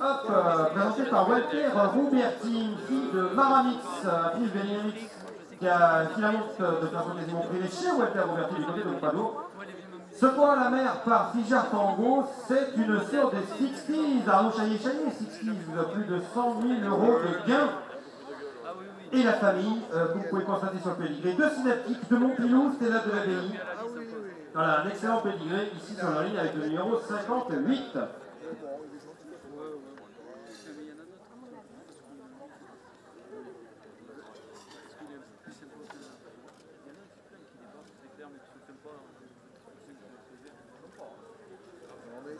Hop, euh, présenté par Walter Rouberti, une fille de Maramix, fils de qui a finalement de façon quasiment privée chez Walter Rouberti du côté de Pado. Secours à la mer par Fijar Tango, c'est une sœur des 60s, Arnaud Chaillet-Chaillet, 60s, plus de 100 000 euros de gains. Et la famille, euh, vous pouvez constater sur le pédigré, deux synaptiques de Montpilou, Stella de l'Abbaye. Voilà, un excellent pédigré ici sur la ligne avec le numéro 58.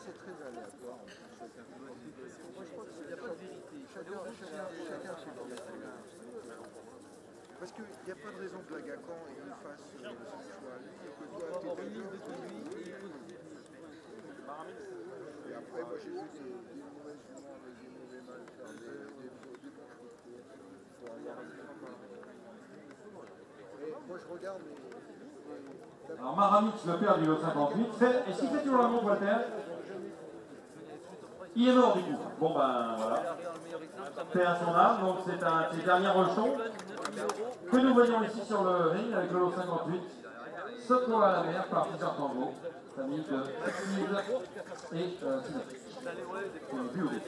C'est très aléatoire. Moi, je crois qu'il n'y a pas de vérité. Chacun, chacun, chacun Parce qu'il n'y a pas de raison que la GACAN il fasse son choix à lui et que toi, tu es de lui. Et après, moi, j'ai vu des, des mauvais juments avec des mauvais mâles faire des, des, des bons chevaux. Il faut avoir un Et moi, je regarde, mais... Alors Maramix, le père du lot 58, fait, est-ce qu'il fait toujours la montre, Walter il est mort du coup. Bon ben voilà. À son âme, donc c'est un ses derniers que nous voyons ici sur le ring avec le lot 58. Secours à la mer par Peter Tango, famille de Steve et euh, Sylvie.